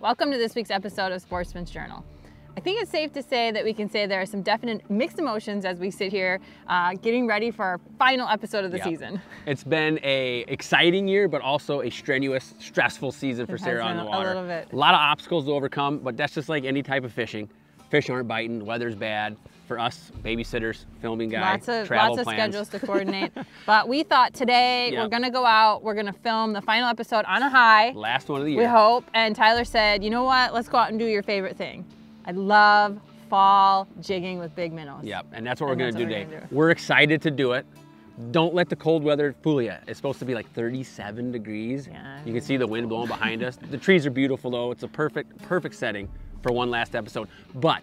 Welcome to this week's episode of Sportsman's Journal. I think it's safe to say that we can say there are some definite mixed emotions as we sit here uh, getting ready for our final episode of the Yeah. season. It's been a exciting year, but also a strenuous, stressful season for Sarah on the water. a little bit. A lot of obstacles to overcome, but that's just like any type of fishing. Fish aren't biting, weather's bad. For us, babysitters, filming guys, lots of travel lots of plans. schedules to coordinate. but we thought today Yeah. we're gonna go out, we're gonna film the final episode on a high. Last one of the year. We hope. And Tyler said, you know what? Let's go out and do your favorite thing. I love fall jigging with big minnows. Yep, and that's what we're gonna do we're today. do. We're excited to do it. Don't let the cold weather fool you. It's supposed to be like 37 degrees. Yeah. You can see the wind blowing behind us. The trees are beautiful though. It's a perfect, perfect setting for one last episode. But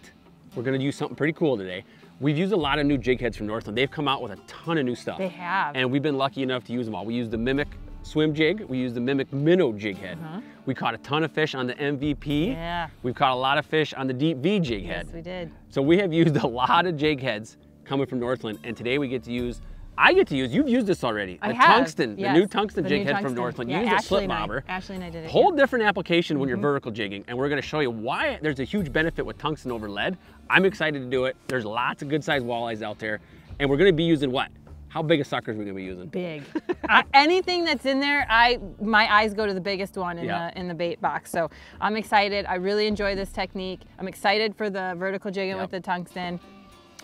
we're gonna use something pretty cool today. We've used a lot of new jig heads from Northland. They've come out with a ton of new stuff. They have. And we've been lucky enough to use them all. We used the Mimic swim jig. We used the Mimic minnow jig head. We caught a ton of fish on the MVP. Uh-huh. Yeah. We've caught a lot of fish on the Deep V jig head. Yes, we did. So we have used a lot of jig heads coming from Northland, and today we get to use. I get to use. You've used this already. I The have, tungsten, yes, the new tungsten the jig new head from. Northland. Yeah, use a Ashley slip I- bobber. Ashley and I did it, Whole yeah. different application when you're Mm-hmm. vertical jigging, and we're going to show you why there's a huge benefit with tungsten over lead. I'm excited to do it. There's lots of good sized walleyes out there, and we're going to be using what? How big a suckers are we going to be using? Big. I, anything that's in there, I my eyes go to the biggest one in Yeah. the in the bait box. So I'm excited. I really enjoy this technique. I'm excited for the vertical jigging Yep. with the tungsten.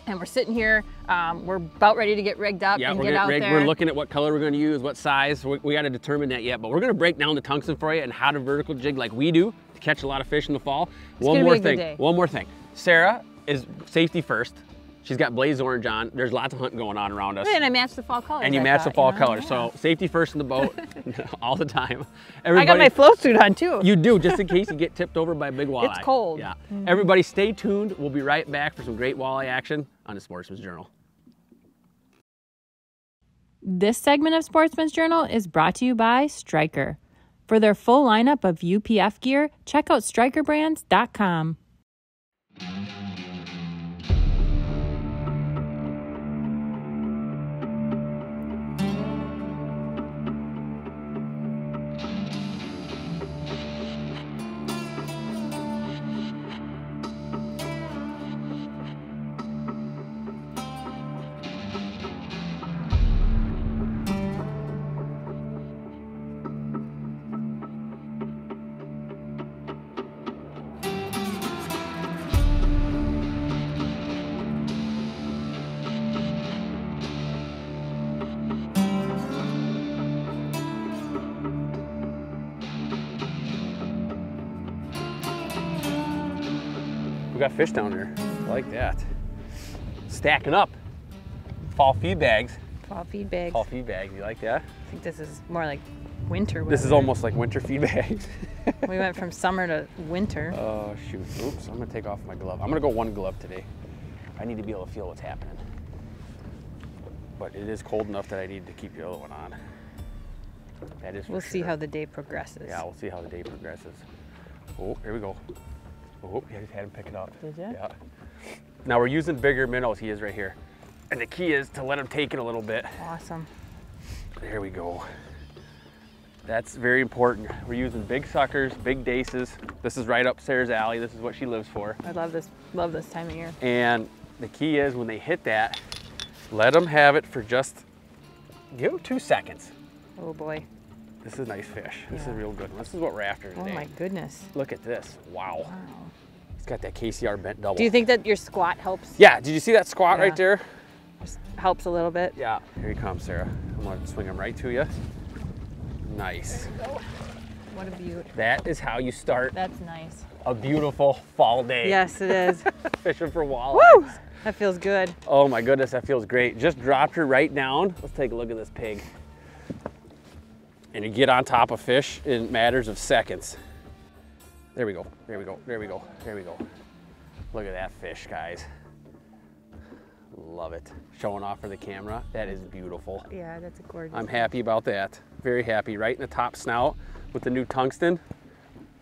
And we're sitting here. Um, we're about ready to get rigged up Yeah, and we're, get out ready. there. we're looking at what color we're going to use, what size. We, we got to determine that yet, but we're going to break down the tungsten for you and how to vertical jig like we do to catch a lot of fish in the fall. one gonna be more thing. One more thing. Sarah is safety first. She's got blaze orange on. There's lots of hunting going on around us. And I matched the fall colors. And you I match the fall you know? color. Yeah. So safety first in the boat all the time. I got my float suit on too. you do, just in case you get tipped over by a big walleye. It's cold. Yeah. Mm-hmm. Everybody stay tuned. We'll be right back for some great walleye action on the Sportsman's Journal. This segment of Sportsman's Journal is brought to you by Striker. For their full lineup of UPF gear, check out strikerbrands.com. got fish down there. I like that. Stacking up. Fall feed bags. fall feed bags. Fall feed bags. You like that? I think this is more like winter. This is almost like winter feed bags. We went from summer to winter. oh shoot. Oops. I'm gonna take off my glove. I'm gonna go one glove today. I need to be able to feel what's happening. But it is cold enough that I need to keep the other one on. That is. We'll see sure. how the day progresses. Yeah, we'll see how the day progresses. Oh, here we go. Oh, yeah, I just had him pick it up. Did ya? Yeah. Now we're using bigger minnows. He is right here. And the key is to let him take it a little bit. Awesome. There we go. That's very important. We're using big suckers, big daces. This is right up Sarah's alley. This is what she lives for. I love this. Love this time of year. And the key is when they hit that, let them have it for just, give them two seconds. Oh boy. This is a nice fish. This is Yeah. real good. One. This is what we're after today. Oh my goodness. Look at this. Wow. Wow. It's got that KCR bent double. Do you think that your squat helps? Yeah, did you see that squat Yeah. right there? Just helps a little bit. Yeah. Here he comes, Sarah. I'm gonna swing him right to you. Nice. What a beaut. That is how you start That's nice. a beautiful fall day. Yes, it is. Fishing for walleyes. That feels good. Oh my goodness, that feels great. Just dropped her right down. Let's take a look at this pig. And you get on top of fish in matters of seconds. There we go, there we go, there we go, there we go. Look at that fish, guys. Love it. Showing off for the camera. That is beautiful. Yeah, that's a gorgeous. I'm happy about that. Very happy. Right in the top snout with the new tungsten.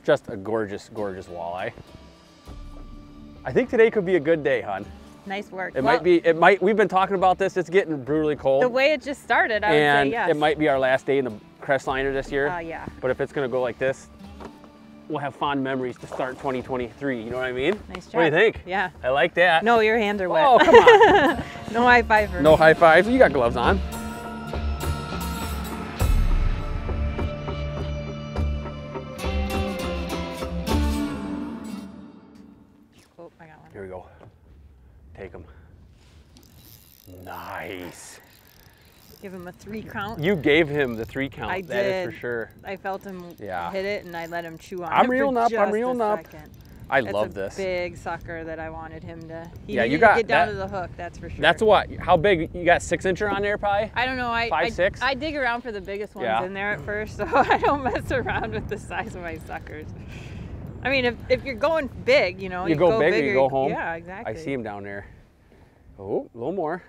Just a gorgeous, gorgeous walleye. I think today could be a good day, hon. Nice work. It Well, might be, it might, we've been talking about this, it's getting brutally cold. The way it just started, I would and say yes. it might be our last day in the Crestliner this year. Uh, yeah. But if it's gonna go like this, we'll have fond memories to start 2023. You know what I mean? Nice job. What do you think? Yeah. I like that. No, your hands are wet. Oh, come on. no high five no high fives. You got gloves on. Oh, I got one. Here we go. Take them. Nice. Give him a three count. You gave him the three count. I did. That is for sure. I felt him Yeah. hit it and I let him chew on I'm it for reeling up, I'm reeling up. second. I That's love a this. big sucker that I wanted him to. He Yeah, you got get down that- to the hook. That's for sure. That's what? How big? You got six incher on there, probably? I don't know. I Five, I, six? I dig around for the biggest ones Yeah. in there at first, so I don't mess around with the size of my suckers. I mean, if, if you're going big, you know, You go big or you go home? Yeah, exactly. I see him down there. Oh, a little more.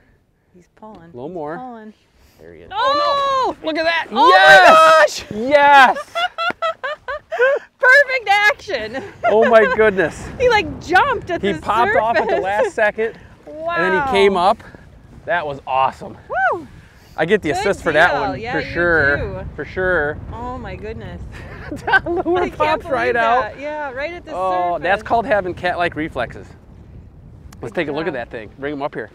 He's pulling. A little He's more. Pulling. There he is. Oh, oh, Look at that. Oh yes! my Yes! Perfect action. Oh my goodness. he like jumped at He the He popped off at the last second Wow. and then he came up. That was awesome. Woo. I get the Good assist for that one Yeah, for sure. do. For sure. Oh my goodness. that lure I pops right believe out. Yeah, right at the Oh, surface. that's called having cat-like reflexes. Let's Good take a look at that thing. Bring him up here.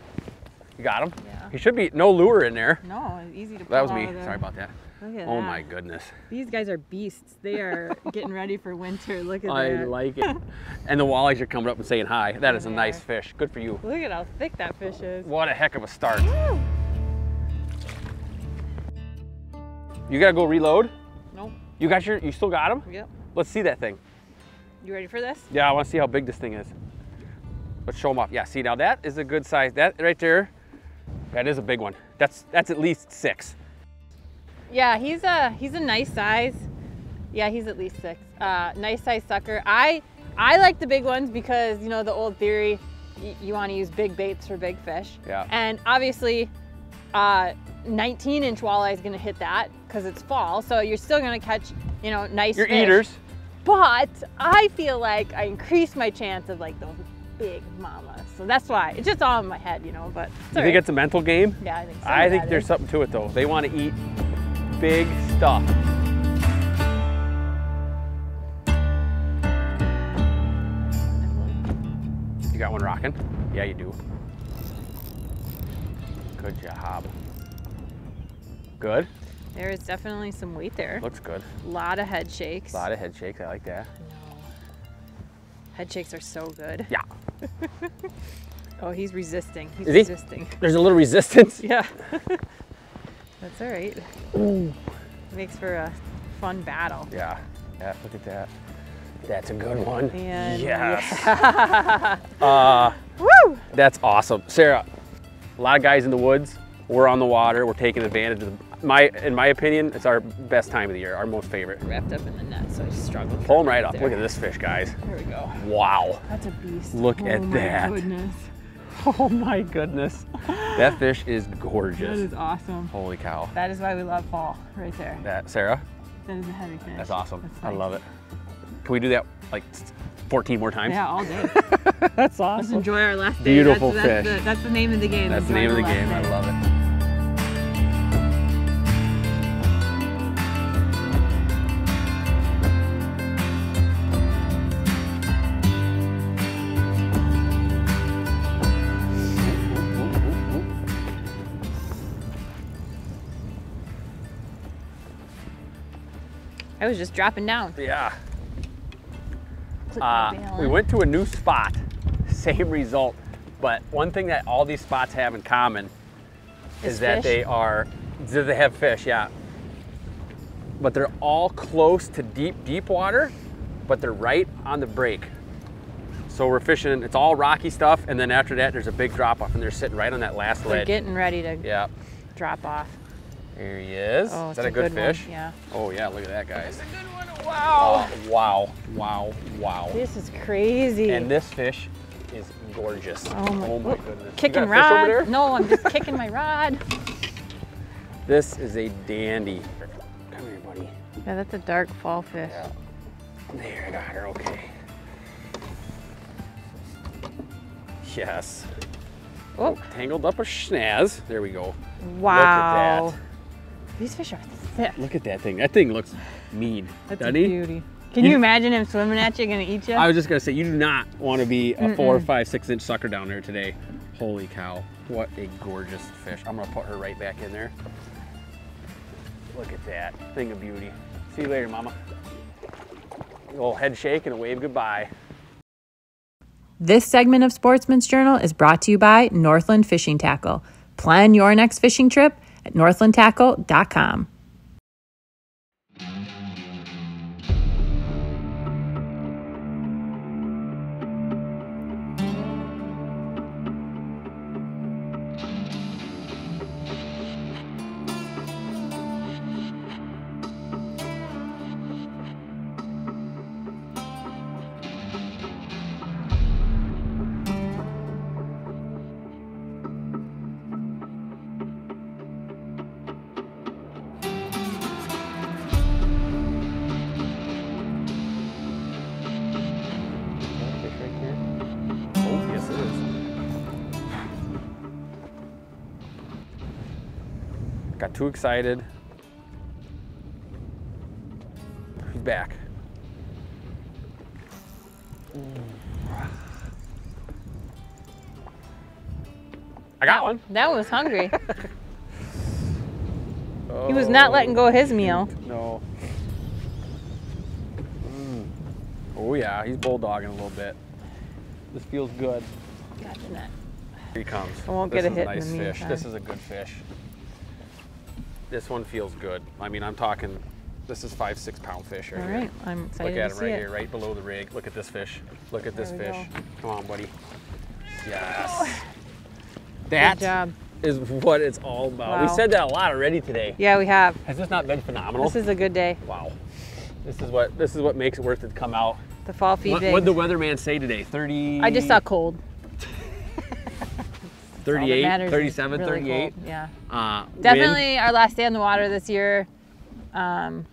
You got him? Yeah. He should be no lure in there. No, easy to pull That was me. Sorry about that. Look at Oh that. my goodness. These guys are beasts. They are getting ready for winter. Look at I that. I like it. and the walleyes are coming up and saying hi. That is a nice fish. Good for you. Look at how thick that fish is. What a heck of a start. Woo. You gotta go reload. Nope. You got your, you still got them? Yep. Let's see that thing. You ready for this? Yeah, I wanna see how big this thing is. Let's show them off. Yeah, see now that is a good size. That right there, that is a big one. That's that's at least six. Yeah, he's a he's a nice size. Yeah, he's at least six. Uh, nice size sucker. I I like the big ones because you know the old theory, you want to use big baits for big fish. Yeah. And obviously, uh, 19 inch walleye is gonna hit that because it's fall. So you're still gonna catch you know nice. Your fish. eaters. But I feel like I increase my chance of like those big mamas. So that's why it's just all in my head, you know. But it's You think it's a mental game? yeah, I think. some I think there's is. something to it though. They want to eat big stuff. You got one rocking? Yeah, you do. Good job. Good. There is definitely some weight there. Looks good. A lot of head shakes. A lot of head shakes. I like that. Head shakes are so good. Yeah. Oh, he's resisting. He's Is he? resisting. There's a little resistance. Yeah. That's all right. Makes for a fun battle. Yeah. Yeah. Look at that. That's a good one. And yes. uh, Woo! That's awesome, Sarah. A lot of guys in the woods. We're on the water. We're taking advantage of the, my. In my opinion, it's our best time of the year. Our most favorite. Wrapped up in the net, so I struggled. Pull them right up. there. Look at this fish, guys. There we go. Wow. That's a beast. Look oh at my that. Goodness. Oh my goodness. That fish is gorgeous. That is awesome. Holy cow. That is why we love fall, right there. That Sarah. That is a heavy fish. That's awesome. That's I love it. Can we do that like 14 more times? Yeah, all day. That's awesome. Let's enjoy our last day. Beautiful that's, that's fish. The, that's the name of the game. That's the name of the game. I love it. I was just dropping down. Yeah. Uh, we went to a new spot, same result, but one thing that all these spots have in common is, Is that they are, they have fish, yeah. But they're all close to deep, deep water, but they're right on the break. So we're fishing, it's all rocky stuff, and then after that, there's a big drop off, and they're sitting right on that last They're ledge. getting ready to Yeah, drop off. Here he is. Oh, is that a good, one. fish? Yeah. Oh yeah, look at that, guys. Oh, wow. wow, wow, wow. This is crazy. And this fish is gorgeous. Oh my, oh my Oop, goodness. You Kicking got a fish over rod. there? No, I'm just kicking my rod. This is a dandy. Come here, buddy. Yeah, that's a dark fall fish. Yeah. There, I got her. Okay. Yes. Oh, Tangled up a schnaz. There we go. wow. Look at These fish are thick. Look at that thing. That thing looks mean. That's doesn't a he? beauty. Can You- you imagine him swimming at you, gonna eat you? I was just gonna say, you do not want to be a four, five, six inch sucker down there today. Holy cow, what a gorgeous fish. I'm gonna put her right back in there. Look at that, thing of beauty. See you later, mama. A little head shake and a wave goodbye. This segment of Sportsman's Journal is brought to you by Northland Fishing Tackle. Plan your next fishing trip at northlandtackle.com. Got too excited. He's back. I got one. that was hungry. He was not letting go of his meal. No. Mm. Oh yeah, he's bulldogging a little bit. This feels good. Got the net. Here he comes. I won't this get a is hit nice fish. This is a good fish. This one feels good. I mean, I'm talking. This is five, six pound fish right All here. right, I'm excited Look at him right it. here, right below the rig. Look at this fish. Look at this fish. go. Come on, buddy. Yes. That Good job. is what it's all about. We said that a lot already today. Yeah, we have. Has this not been phenomenal? This is a good day. wow. This is what this is what makes it worth it to come out. The fall feed What would the weatherman say today? 30 I just saw cold. All 38, matters 37, really 38. cold. Yeah. Uh, wind. Definitely our last day on the water this year. Um,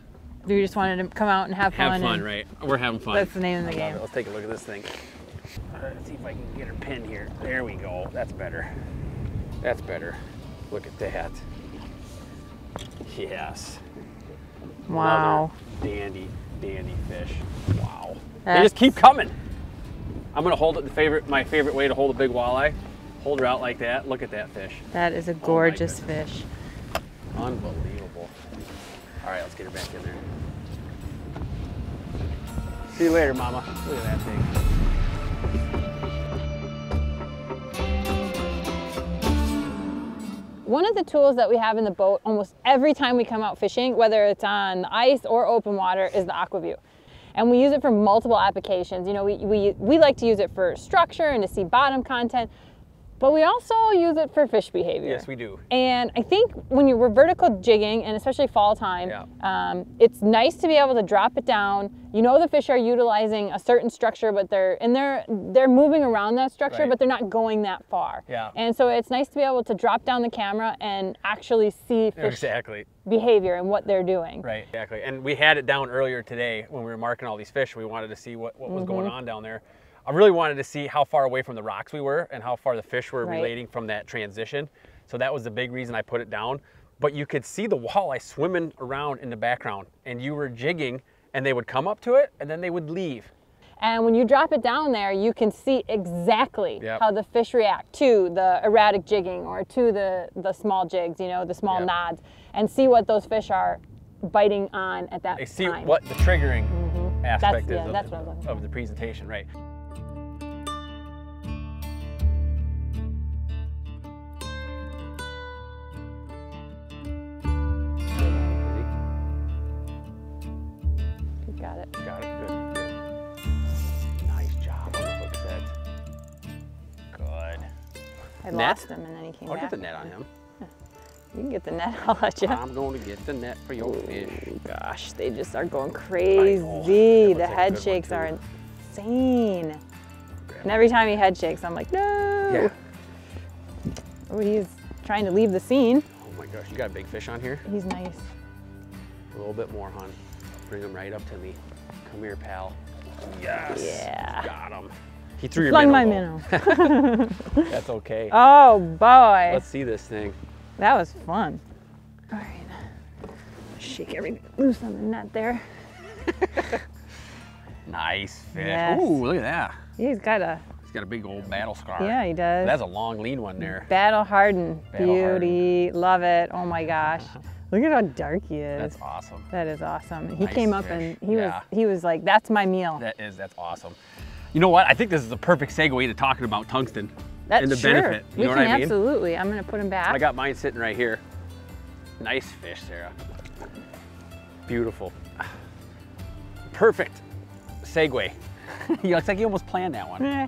we just wanted to come out and have fun. Have fun, and right? We're having fun. That's the name of the game. it. Let's take a look at this thing. Uh, Let's see if I can get her pin here. There we go. That's better. That's better. Look at that. Yes. Wow. Another dandy, dandy fish. Wow. They just keep coming. I'm gonna hold it the favorite, my favorite way to hold a big walleye. Hold her out like that. Look at that fish. That is a oh gorgeous fish. Unbelievable. All right, let's get her back in there. See you later, Mama. Look at that thing. One of the tools that we have in the boat almost every time we come out fishing, whether it's on ice or open water, is the Aqua-Vu. And we use it for multiple applications. You know, we, we, we like to use it for structure and to see bottom content, but we also use it for fish behavior. Yes, we do. And I think when you're vertical jigging, and especially fall time, Yeah. um, it's nice to be able to drop it down. You know the fish are utilizing a certain structure, but they're and they're they're moving around that structure, Right. but they're not going that far. Yeah. And so it's nice to be able to drop down the camera and actually see fish Exactly. behavior and what they're doing. Right. Exactly. And we had it down earlier today when we were marking all these fish. We wanted to see what, what was Mm-hmm. going on down there. I really wanted to see how far away from the rocks we were and how far the fish were Right. relating from that transition. So that was the big reason I put it down. But you could see the walleye swimming around in the background and you were jigging and they would come up to it and then they would leave. And when you drop it down there, you can see exactly Yep. how the fish react to the erratic jigging or to the, the small jigs, you know, the small Yep. nods, and see what those fish are biting on at that They see what the triggering mm-hmm. aspect yeah, is that's of, what I was looking the, of the presentation, right? I Net? lost him and then he came I'll back. get the net on him. You can get the net. I'll let you. I'm going to get the net for your fish. Gosh, they just are going crazy. The head shakes are insane. And every time he head shakes, I'm like, no. Yeah. Oh, he's trying to leave the scene. Oh my gosh, you got a big fish on here? He's nice. A little bit more, hon. Bring him right up to me. Come here, pal. Yes. Yeah. Got him. He threw your Flung minnow. my though. minnow. That's okay. oh boy, Let's see this thing. that was fun. All right, shake everything loose on the net there. Nice fish. Yes. Ooh, look at that. He's got a, He's got a big old battle scar. yeah, he does. That's a long lean one there. Battle hardened. Battle hardened. Beauty. Love it. Oh my gosh. Look at how dark he is. That's awesome. That is awesome. He Nice came up fish. and he Yeah. was he was like, that's my meal. That is, that's awesome. You know what? I think this is the perfect segue to talking about tungsten That's and the sure. benefit. You we know can what I mean? absolutely. I'm gonna put him back. I got mine sitting right here. Nice fish, Sarah. Beautiful. Perfect segue. you it's like you almost planned that one. Eh,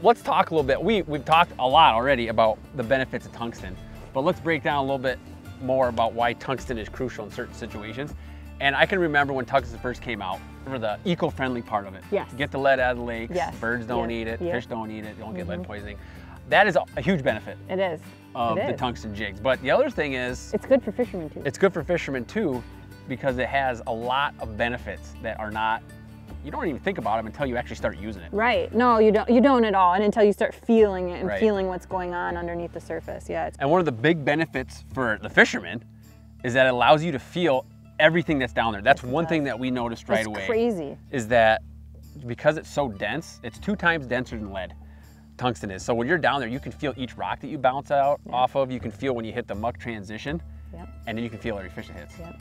Let's talk a little bit. We, we've talked a lot already about the benefits of tungsten, but let's break down a little bit more about why tungsten is crucial in certain situations. And I can remember when tungsten first came out, for the eco-friendly part of it. Yes. Get the lead out of the lakes, Yes. birds don't Yes. eat it, Yep. fish don't eat it, you don't get lead mm-hmm. poisoning. That is a, huge benefit It is. of it the is. tungsten jigs. But the other thing is, It's good for fishermen too. it's good for fishermen too because it has a lot of benefits that are not, you don't even think about them until you actually start using it. Right. No, you don't. You don't at all, and until you start feeling it and Right. feeling what's going on underneath the surface. Yeah. And one of the big benefits for the fishermen is that it allows you to feel everything that's down there. That's one thing that we noticed right it's away crazy. is that because it's so dense, it's two times denser than lead. Tungsten is. So when you're down there, you can feel each rock that you bounce out off of. You can feel when you hit the muck transition, Yep. and then you can feel every fish that hits. Yep.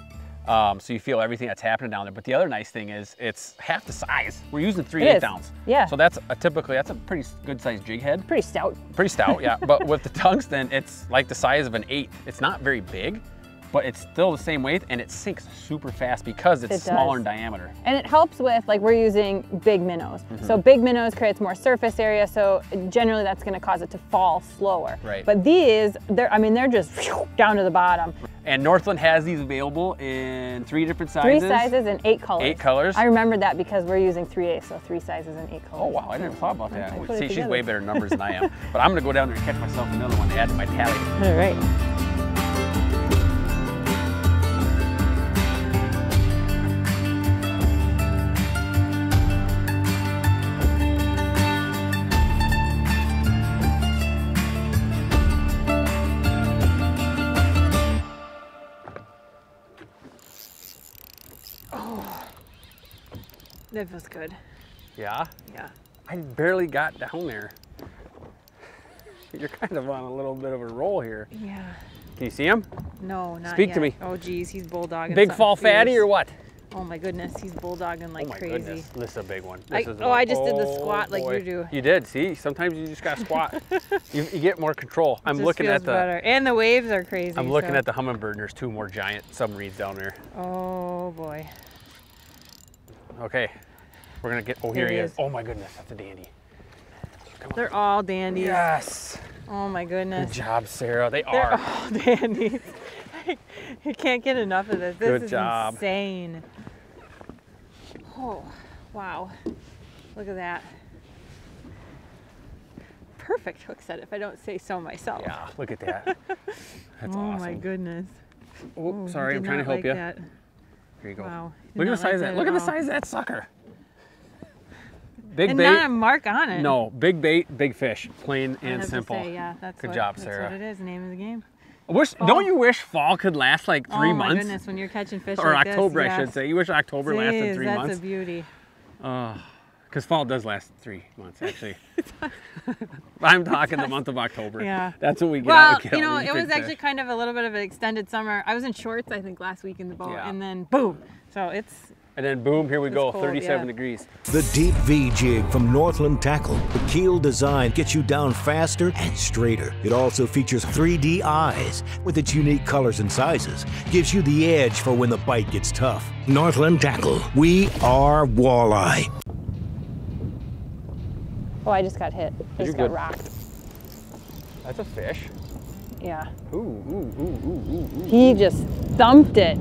Um, so you feel everything that's happening down there. But the other nice thing is it's half the size. We're using three It eighth ounce. Yeah. So that's a typically that's a pretty good sized jig head. Pretty stout. Pretty stout, yeah. but with the tungsten, it's like the size of an eighth. It's not very big, but it's still the same weight and it sinks super fast because it's It smaller in diameter. And it helps with, like, we're using big minnows. Mm-hmm. So big minnows creates more surface area, so generally that's going to cause it to fall slower. Right. But these, they're, I mean, they're just down to the bottom. And Northland has these available in three different sizes. Three sizes. and eight colors. Eight colors. I remember that because we're using 3A, so three sizes and eight colors. Oh wow, I never thought about that. I Well, put it See, she's way better numbers than I am. But I'm gonna go down there and catch myself another one to add to my tally. All right. That feels good. Yeah? Yeah. I barely got down there. You're kind of on a little bit of a roll here. Yeah. Can you see him? No, not Speak to me. Oh, geez, he's bulldogging. Big fall fatty or what? Oh my goodness, he's bulldogging like oh my crazy. goodness, this is a big one. I- This is the oh. I just did the oh, squat like you do. You did. See, sometimes you just got to squat. you, you get more control. I'm looking at the. better. and the waves are crazy. I'm looking so- at the Humminbird. and There's two more giant submarines down there. Oh boy. Okay, we're gonna get. Oh, here he is. is. Oh my goodness, that's a dandy. They're all dandies. Yes. Oh my goodness. Good job, Sarah. They They're are. all dandies. you can't get enough of this. This Good is job. insane. Oh, wow. Look at that. Perfect hook set if I don't say so myself. Yeah, look at that. That's oh, awesome. oh awesome. my goodness. Oh, sorry, I'm trying to help like you. that. Here you go. Wow. Look at the size like of that. Look at at the size of that sucker. Big And bait. not a mark on it. No, big bait, big fish. Plain and simple. say, yeah, that's Good what, job, that's Sarah. what it is. The name of the game. Wish, don't you wish fall could last like three oh my months? goodness, when you're catching fish or like October, this, I should say. You wish October lasted Jeez, three that's months. That's a beauty. Because fall does last three months, actually. I'm talking the month of October. Yeah. That's what we get Well, out of you know, it was actually fish. kind of a little bit of an extended summer. I was in shorts, I think, last week in the boat, Yeah. and then boom. So it's And then boom, here we go, cold, 37 yeah. degrees. The Deep V jig from Northland Tackle. The keel design gets you down faster and straighter. It also features 3D eyes with its unique colors and sizes. Gives you the edge for when the bite gets tough. Northland Tackle. We are walleye. oh, I just got hit. I You're just got good. rocked. That's a fish. Yeah. Ooh, ooh, ooh, ooh, ooh, ooh. He just thumped it.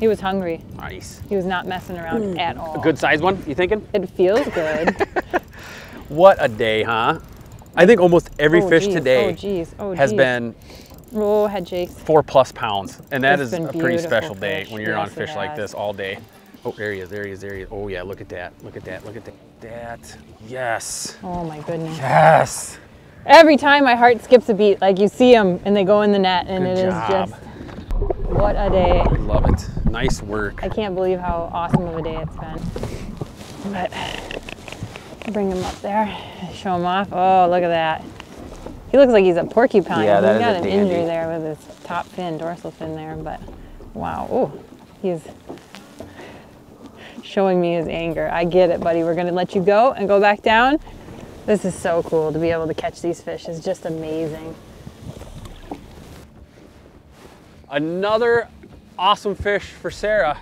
He was hungry. Nice. He was not messing around mm. at all. A good sized one, you thinking? It feels good. What a day, huh? I think almost every Oh, fish geez. today Oh, geez. Oh, has geez. been oh head shakes. four plus pounds. And that It's is a pretty beautiful special day when you're on Yes, it fish like this all day. Oh, there he is, there he is, there he is. Oh yeah, look at that, look at that, look at that. That, yes, Oh my goodness. yes. Every time my heart skips a beat, like you see them and they go in the net, and Good it is job. just what a day. Love it. Nice work. I can't believe how awesome of a day it's been. But bring him up there, show him off. Oh, look at that. He looks like he's a porcupine. Yeah, that he's is got an dandy. injury there with his top fin, dorsal fin there, but wow. Oh, he's showing me his anger. I get it, buddy. We're gonna let you go and go back down. This is so cool to be able to catch these fish. It's just amazing. Another awesome fish for Sarah.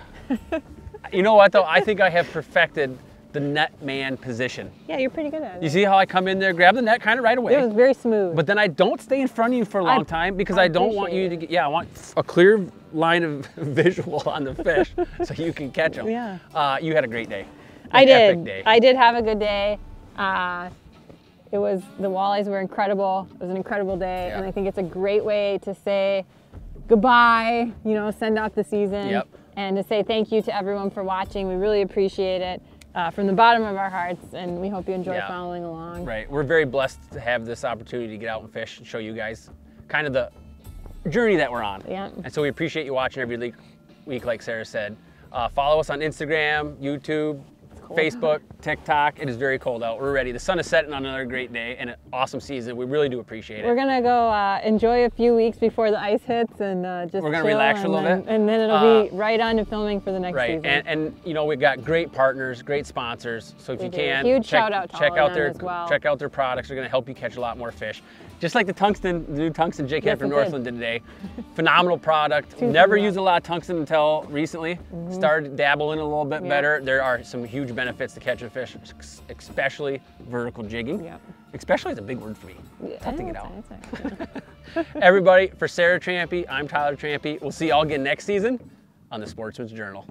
you know what though? I think I have perfected the net man position. Yeah, you're pretty good at it. You see how I come in there, grab the net kind of right away. It was very smooth. but then I don't stay in front of you for a long I- time because I I, don't want you to get, yeah, I want a clear line of visual on the fish so you can catch them. Yeah. Uh, you had a great day. I epic did. day. I did have a good day. Uh, it was the walleyes were incredible. It was an incredible day, and I think it's a great way to say goodbye. You know, send off the season, Yep. and to say thank you to everyone for watching. We really appreciate it uh, from the bottom of our hearts, and we hope you enjoy Yeah. following along. Right. We're very blessed to have this opportunity to get out and fish and show you guys kind of the journey that we're on. Yeah. And so we appreciate you watching every week, week like Sarah said. Uh, follow us on Instagram, YouTube, Facebook, TikTok. It is very cold out. We're ready. The sun is setting on another great day and an awesome season. We really do appreciate it. We're gonna go uh, enjoy a few weeks before the ice hits, and uh, just We're gonna relax a and little then, bit. and then it'll Uh, be right on to filming for the next Right, season. and and you know we've got great partners, great sponsors. So if We you do. can, Huge check, shout out check out their well. check out their products. They're going to help you catch a lot more fish. Just like the tungsten, the new tungsten jig Yes, had from. Northland did today. Phenomenal product. Never used a lot of tungsten until recently. Started dabbling a little bit better. There are some huge benefits to catching fish, especially vertical jigging. Yep. Especially is a big word for me. Yeah, Tough to get out. Everybody, for Sarah Trampy, I'm Tyler Trampy. We'll see y'all again next season on the Sportsman's Journal.